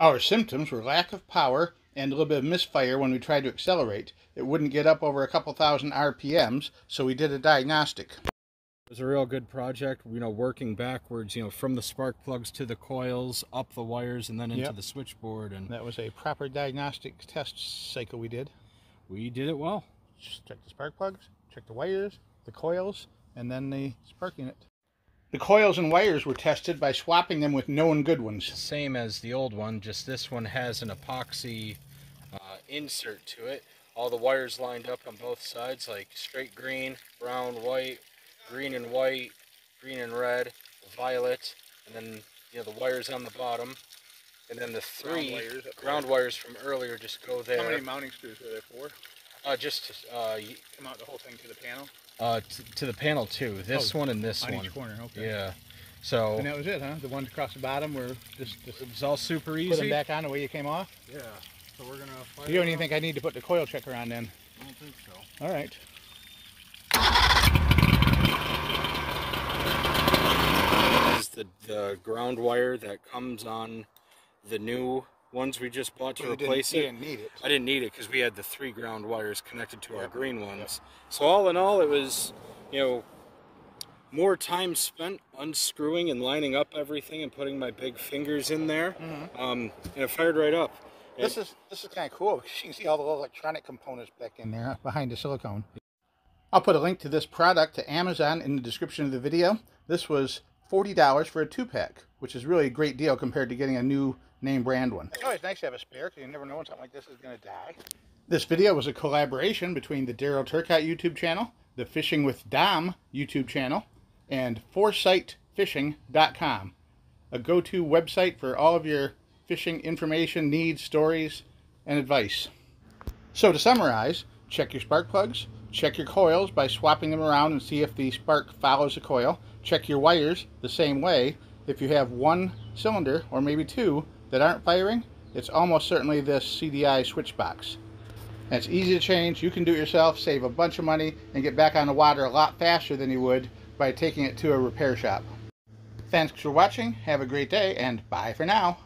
Our symptoms were lack of power and a little bit of misfire when we tried to accelerate. It wouldn't get up over a couple thousand RPMs, so we did a diagnostic. It was a real good project, you know, working backwards, you know, from the spark plugs to the coils, up the wires, and then into Yep. the switchboard. And That was a proper diagnostic test cycle we did. we did it well. Just check the spark plugs, check the wires, the coils, and then the spark unit. The coils and wires were tested by swapping them with known good ones. Same as the old one, just this one has an epoxy uh, insert to it. All the wires lined up on both sides, like straight green, brown, white, green and white, green and red, violet, and then you know the wires on the bottom. And then the three wires ground wires from earlier just go there. How many mounting screws were there for? Uh, just uh, y- Come out the whole thing to the panel? uh, t- to the panel too. This Oh, one and this on one. each corner, okay. Yeah. So And that was it, huh? The ones across the bottom were just, just it was all super put them easy. back on the way you came off? Yeah. So we're gonna. Fire You don't even think I need to put the coil checker on then? I don't think so. All right. This is the, the ground wire that comes on the new ones we just bought to You replace it. didn't need it. I didn't need it because we had the three ground wires connected to our green ones. So all in all, it was, you know, more time spent unscrewing and lining up everything and putting my big fingers in there, um, and it fired right up. This is this is kind of cool because you can see all the electronic components back in there behind the silicone. I'll put a link to this product to Amazon in the description of the video. This was $40 for a two-pack, which is really a great deal compared to getting a new name brand one. It's always nice to have a spare because you never know when something like this is going to die. This video was a collaboration between the Daryl Turcott YouTube channel, the Fishing with Dom YouTube channel, and ForesightFishing.com, a go-to website for all of your fishing information, needs, stories, and advice. So to summarize, check your spark plugs, check your coils by swapping them around and see if the spark follows the coil. Check your wires the same way. If you have one cylinder or maybe two that aren't firing, it's almost certainly this CDI switch box. And it's easy to change. You can do it yourself, save a bunch of money, and get back on the water a lot faster than you would by taking it to a repair shop. Thanks for watching. Have a great day, and bye for now.